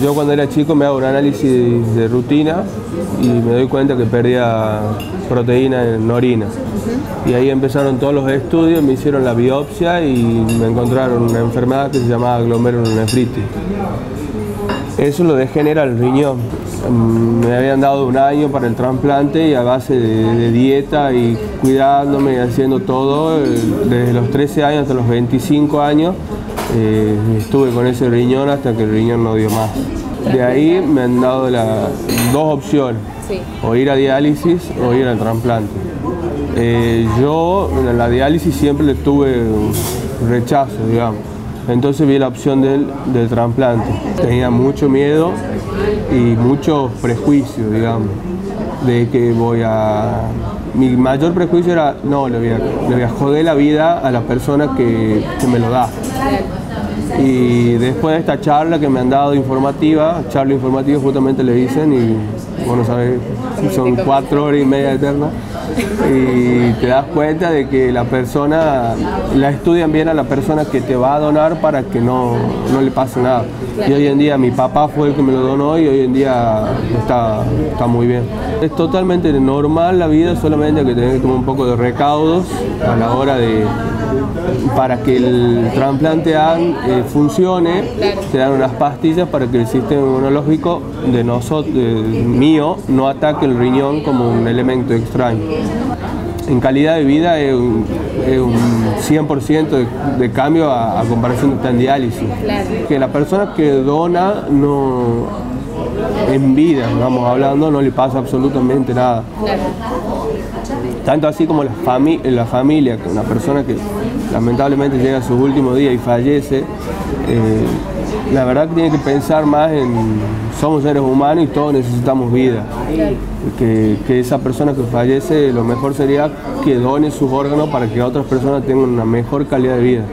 yo cuando era chico me hago un análisis de rutina y me doy cuenta que perdía proteína en orina. Y ahí empezaron todos los estudios, me hicieron la biopsia y me encontraron una enfermedad que se llamaba glomerulonefritis. Eso lo degenera el riñón. Me habían dado un año para el trasplante y a base de, dieta y cuidándome y haciendo todo, eh, desde los 13 años hasta los 25 años, eh, estuve con ese riñón hasta que el riñón no dio más. De ahí me han dado las dos opciones, o ir a diálisis o ir al trasplante. Eh, yo en la diálisis siempre le tuve rechazo, digamos. Entonces vi la opción del, del trasplante. Tenía mucho miedo y muchos prejuicios, digamos, de que voy a... Mi mayor prejuicio era, no, le voy a, le voy a joder la vida a la persona que, que me lo da. Y después de esta charla que me han dado informativa, charla informativa justamente le dicen y bueno, sabes, son cuatro horas y media eternas y te das cuenta de que la persona, la estudian bien a la persona que te va a donar para que no, no le pase nada. Y hoy en día mi papá fue el que me lo donó y hoy en día está, está muy bien. Es totalmente normal la vida, solamente que tener que tomar un poco de recaudos a la hora de, para que el trasplante eh, funcione, te dan unas pastillas para que el sistema inmunológico de nosotros, mío, no ataque el riñón como un elemento extraño. En calidad de vida es un, 100% de, cambio a, comparación de diálisis. Que la persona que dona no en vida, vamos hablando, no le pasa absolutamente nada. Tanto así como la, la familia, que una persona que lamentablemente llega a sus últimos días y fallece, eh, la verdad que tiene que pensar más en, somos seres humanos y todos necesitamos vida. Que, que, esa persona que fallece, lo mejor sería que done sus órganos para que otras personas tengan una mejor calidad de vida.